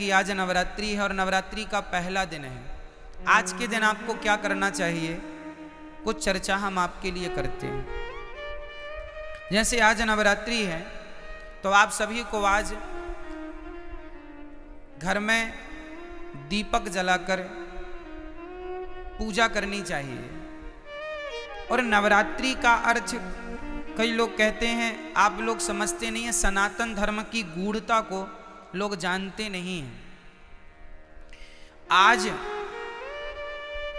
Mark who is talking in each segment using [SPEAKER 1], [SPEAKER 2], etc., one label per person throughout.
[SPEAKER 1] कि आज नवरात्रि है और नवरात्रि का पहला दिन है। आज के दिन आपको क्या करना चाहिए? कुछ चर्चा हम आपके लिए करते हैं। जैसे आज नवरात्रि है तो आप सभी को आज घर में दीपक जलाकर पूजा करनी चाहिए। और नवरात्रि का अर्थ कई लोग कहते हैं, आप लोग समझते नहीं हैं, सनातन धर्म की गूढ़ता को लोग जानते नहीं हैं। आज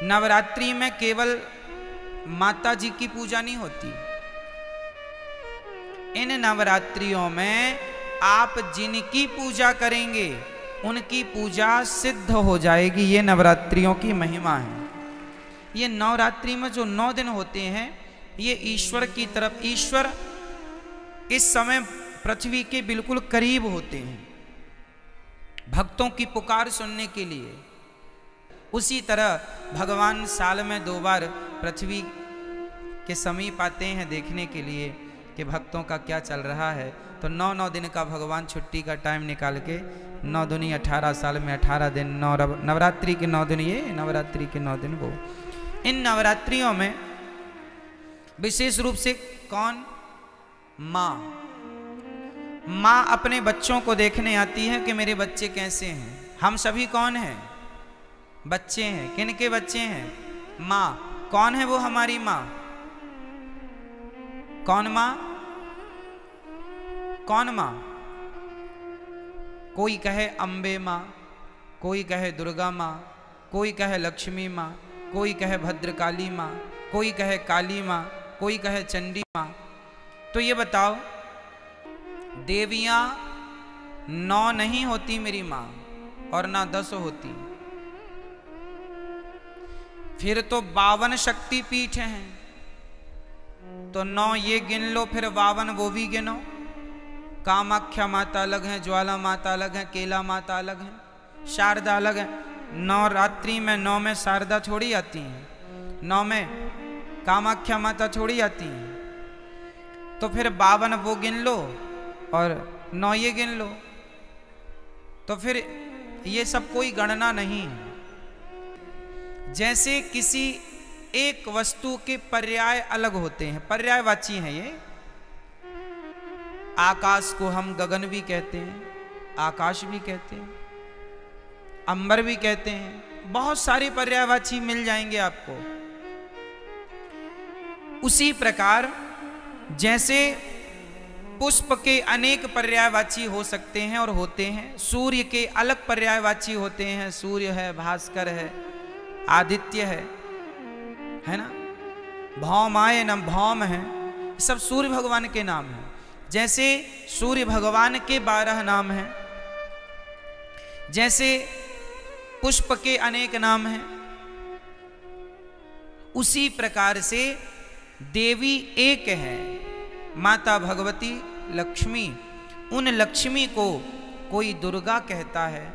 [SPEAKER 1] नवरात्रि में केवल माता जी की पूजा नहीं होती। इन नवरात्रियों में आप जिनकी पूजा करेंगे, उनकी पूजा सिद्ध हो जाएगी। ये नवरात्रियों की महिमा है। ये नवरात्रि में जो नौ दिन होते हैं, ये ईश्वर की तरफ़, ईश्वर इस समय पृथ्वी के बिल्कुल करीब होते हैं। भक्तों की पुकार सुनने के लिए। उसी तरह भगवान साल में दो बार पृथ्वी के समीप आते हैं देखने के लिए कि भक्तों का क्या चल रहा है। तो नौ नौ दिन का भगवान छुट्टी का टाइम निकाल के नौ दुनी अठारह साल में अठारह दिन नौ नवरात्रि के नौ दिन ये, नवरात्रि के नौ दिन वो। इन नवरात्रियों में विशेष रूप से कौन? माँ। माँ अपने बच्चों को देखने आती है कि मेरे बच्चे कैसे हैं। हम सभी कौन हैं? बच्चे हैं। किन के बच्चे हैं? माँ। कौन है वो हमारी माँ? कौन माँ? कौन माँ? कोई कहे अम्बे माँ, कोई कहे दुर्गा माँ, कोई कहे लक्ष्मी माँ, कोई कहे भद्रकाली माँ, कोई कहे काली माँ, कोई कहे चंडी माँ। तो ये बताओ देवियाँ, नौ नहीं होती मेरी माँ और ना दस होती। फिर तो बावन शक्ति पीठ हैं। तो नौ ये गिन लो, फिर बावन वो भी गिनो। कामाख्या माता अलग है, ज्वाला माता अलग है, केला माता अलग है, शारदा अलग है। नौ रात्रि में, नौ में शारदा छोड़ी आती है। नौ में कामाख्या माता छोड़ी आती है। तो फिर बावन वो गिन लो और नौ ये गिन लो। तो फिर ये सब कोई गणना नहीं है। जैसे किसी एक वस्तु के पर्याय अलग होते हैं, पर्यायवाची हैं ये। आकाश को हम गगन भी कहते हैं, आकाश भी कहते हैं, अंबर भी कहते हैं। बहुत सारे पर्यायवाची मिल जाएँगे आपको। उसी प्रकार जैसे पुष्प के अनेक पर्यायवाची हो सकते हैं और होते हैं। सूर्य के अलग पर्यायवाची होते हैं। सूर्य है, भास्कर है, आदित्य है है ना? भौमाय न भौम है। सब सूर्य भगवान के नाम हैं। जैसे सूर्य भगवान के बारह नाम हैं, जैसे पुष्प के अनेक नाम हैं, उसी प्रकार से देवी एक है। माता भगवती लक्ष्मी, उन लक्ष्मी को कोई दुर्गा कहता है,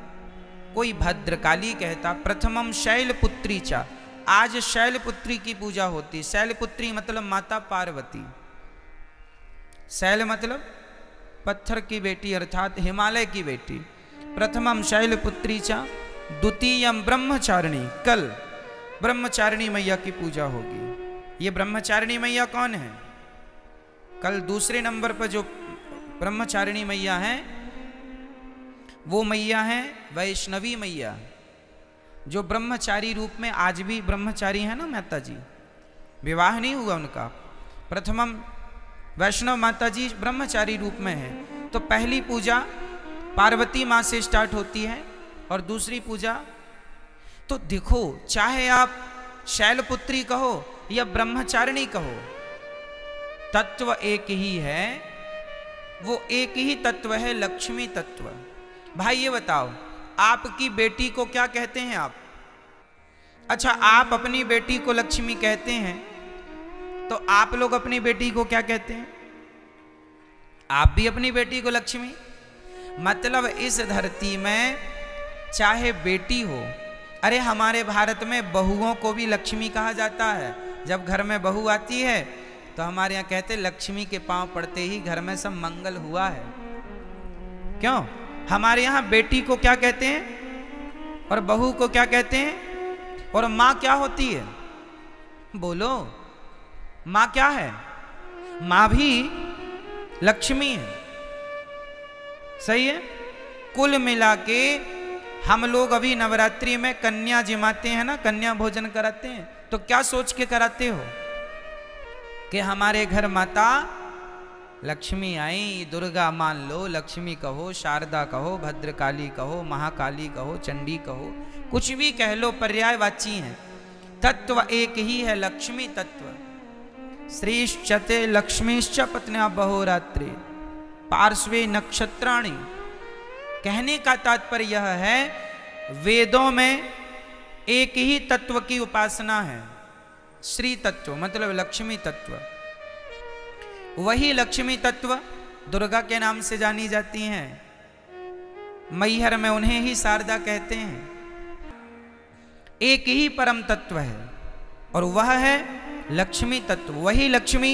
[SPEAKER 1] कोई भद्रकाली कहता प्रथमम शैलपुत्री चा। आज शैलपुत्री की पूजा होती, शैलपुत्री मतलब माता पार्वती। शैल मतलब पत्थर की बेटी अर्थात हिमालय की बेटी। प्रथमम शैलपुत्री चा द्वितीयम ब्रह्मचारिणी, कल। ब्रह्मचारिणी मैया की पूजा होगी। ये ब्रह्मचारिणी मैया कौन है? कल दूसरे नंबर पर जो ब्रह्मचारिणी मैया हैं, वो मैया हैं, वैष्णवी मैया, जो ब्रह्मचारी रूप में आज भी ब्रह्मचारी है ना माता जी विवाह नहीं हुआ उनका। प्रथमम वैष्णव माता जी ब्रह्मचारी रूप में है। तो पहली पूजा पार्वती माँ से स्टार्ट होती है और दूसरी पूजा तो देखो, चाहे आप शैलपुत्री कहो या ब्रह्मचारिणी कहो, तत्व एक ही है वो एक ही तत्व है, लक्ष्मी तत्व। भाई ये बताओ, आपकी बेटी को क्या कहते हैं आप? अच्छा आप अपनी बेटी को लक्ष्मी कहते हैं तो आप लोग अपनी बेटी को क्या कहते हैं? आप भी अपनी बेटी को लक्ष्मी? मतलब इस धरती में चाहे बेटी हो, अरे हमारे भारत में बहुओं को भी लक्ष्मी कहा जाता है। जब घर में बहू आती है तो हमारे यहाँ कहते लक्ष्मी के पाँव पड़ते ही घर में सब मंगल हुआ है। क्यों? हमारे यहाँ बेटी को क्या कहते हैं? और बहू को क्या कहते हैं? और माँ क्या होती है? बोलो, माँ क्या है? माँ भी लक्ष्मी है। सही है? कुल मिला के हम लोग अभी नवरात्रि में कन्या जिमाते हैं ना, कन्या भोजन कराते हैं तो क्या सोच के कराते हो? कि हमारे घर माता, लक्ष्मी आई, दुर्गा मान लो, लक्ष्मी कहो, शारदा कहो, भद्रकाली कहो, महाकाली कहो, चंडी कहो, कुछ भी कह लो, पर्यायवाची है। तत्व एक ही है, लक्ष्मी तत्व। श्रीश्चते लक्ष्मीश्च पत्न्या बहोरात्रि। पार्श्वे नक्षत्राणी। कहने का तात्पर्य यह है, वेदों में एक ही तत्व की उपासना है। श्री तत्व मतलब लक्ष्मी तत्व। वही लक्ष्मी तत्व दुर्गा के नाम से जानी जाती हैं। मैहर में उन्हें ही शारदा कहते हैं। एक ही परम तत्व है, और वह है लक्ष्मी तत्व। वही लक्ष्मी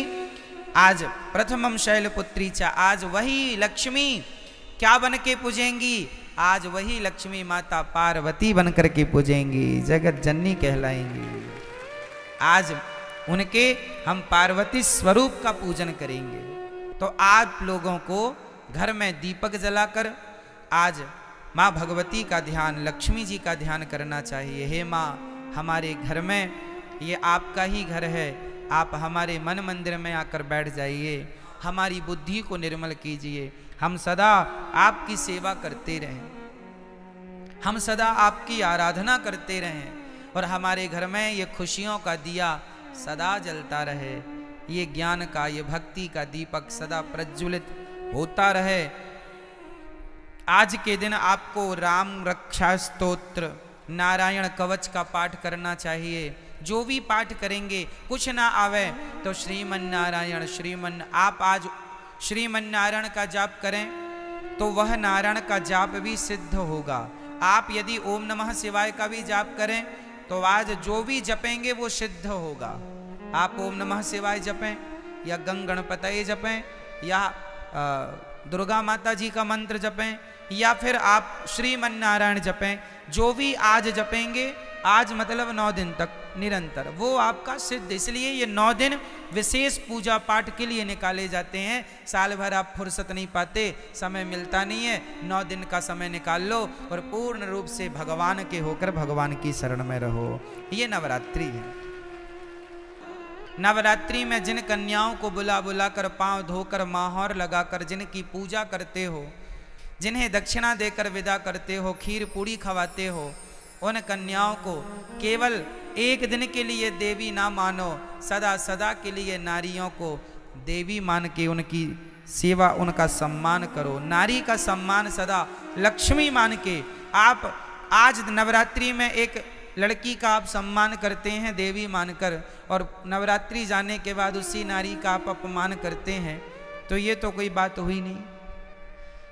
[SPEAKER 1] आज प्रथमम शैलपुत्री चा, आज वही लक्ष्मी क्या बन के पूजेंगी? आज वही लक्ष्मी माता पार्वती बनकर के पूजेंगी, जगत जननी कहलाएँगी। आज उनके हम पार्वती स्वरूप का पूजन करेंगे। तो आप लोगों को घर में दीपक जलाकर आज माँ भगवती का ध्यान, लक्ष्मी जी का ध्यान करना चाहिए। हे माँ, हमारे घर में ये आपका ही घर है। आप हमारे मन मंदिर में आकर बैठ जाइए। हमारी बुद्धि को निर्मल कीजिए। हम सदा आपकी सेवा करते रहें। हम सदा आपकी आराधना करते रहें। और हमारे घर में ये खुशियों का दिया सदा जलता रहे। ये ज्ञान का, ये भक्ति का दीपक सदा प्रज्वलित होता रहे। आज के दिन आपको राम रक्षा स्तोत्र, नारायण कवच का पाठ करना चाहिए। जो भी पाठ करेंगे, कुछ ना आवे तो श्रीमन नारायण श्रीमन, आप आज श्रीमन नारायण का जाप करें तो वह नारायण का जाप भी सिद्ध होगा। आप यदि ओम नमः शिवाय का भी जाप करें तो आज जो भी जपेंगे वो सिद्ध होगा। आप ओम नमः शिवाय जपें, या गंग गणपत जपें, या दुर्गा माता जी का मंत्र जपें, या फिर आप श्रीमन नारायण जपें, जो भी आज जपेंगे आज मतलब नौ दिन तक निरंतर। वो आपका सिद्ध, इसलिए ये नौ दिन विशेष पूजा पाठ के लिए निकाले जाते हैं। साल भर आप फुर्सत नहीं पाते, समय मिलता नहीं है, नौ दिन का समय निकाल लो और पूर्ण रूप से भगवान के होकर भगवान की शरण में रहो। ये नवरात्रि है। नवरात्रि में जिन कन्याओं को बुला बुला कर पाँव धोकर माहौर लगाकर जिनकी पूजा करते हो, जिन्हें दक्षिणा देकर विदा करते हो, खीर पूड़ी खवाते हो उन कन्याओं को केवल एक दिन के लिए देवी ना मानो, सदा सदा के लिए नारियों को देवी मान के उनकी सेवा, उनका सम्मान करो। नारी का सम्मान सदा लक्ष्मी मान के। आप आज नवरात्रि में एक लड़की का आप सम्मान करते हैं, देवी मानकर, और नवरात्रि जाने के बाद उसी नारी का आप अपमान करते हैं तो ये तो कोई बात हुई नहीं।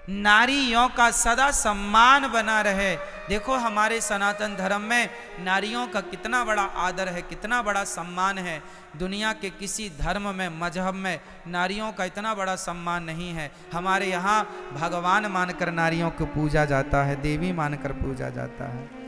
[SPEAKER 1] नारियों का सदा सम्मान बना रहे। देखो हमारे सनातन धर्म में नारियों का कितना बड़ा आदर है, कितना बड़ा सम्मान है। दुनिया के किसी धर्म में, मज़हब में नारियों का इतना बड़ा सम्मान नहीं है। हमारे यहाँ भगवान मानकर नारियों को पूजा जाता है, देवी मानकर पूजा जाता है।